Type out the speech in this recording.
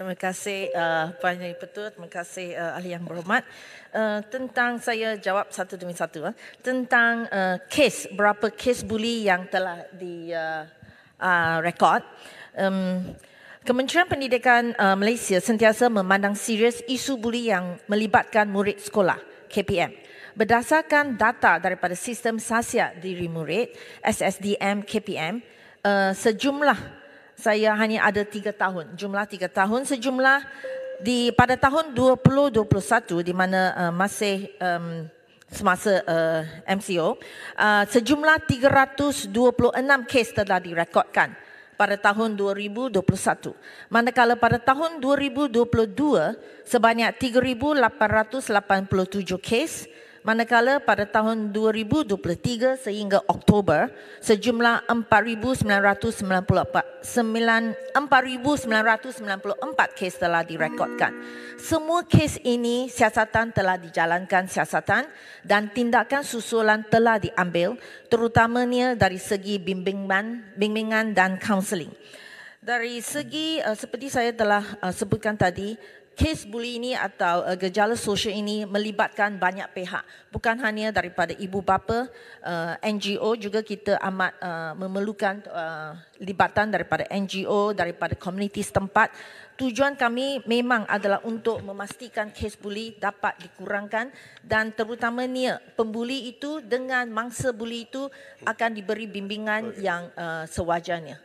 Terima kasih uh, Puan Petul, terima kasih uh, ahli yang berhormat. Uh, tentang saya jawab satu demi satu. Uh, tentang uh, kes, berapa kes buli yang telah di uh, uh, rekod. Um, Kementerian Pendidikan uh, Malaysia sentiasa memandang serius isu buli yang melibatkan murid sekolah, KPM. Berdasarkan data daripada sistem sasia diri murid, SSDM KPM, uh, sejumlah saya hanya ada tiga tahun, jumlah tiga tahun sejumlah di pada tahun 2021 di mana uh, masih um, semasa uh, MCO uh, sejumlah 326 kes telah direkodkan pada tahun 2021 manakala pada tahun 2022 sebanyak 3887 kes manakala pada tahun 2023 sehingga Oktober sejumlah 4994 4994 kes telah direkodkan. Semua kes ini siasatan telah dijalankan siasatan dan tindakan susulan telah diambil terutamanya dari segi bimbingan bimbingan dan kaunseling. Dari segi uh, seperti saya telah uh, sebutkan tadi kes buli ini atau uh, gejala sosial ini melibatkan banyak pihak. Bukan hanya daripada ibu bapa uh, NGO juga kita amat uh, memerlukan uh, libatan daripada NGO daripada komuniti setempat. Tujuan kami memang adalah untuk memastikan kes buli dapat dikurangkan dan terutamanya pembuli itu dengan mangsa buli itu akan diberi bimbingan yang uh, sewajarnya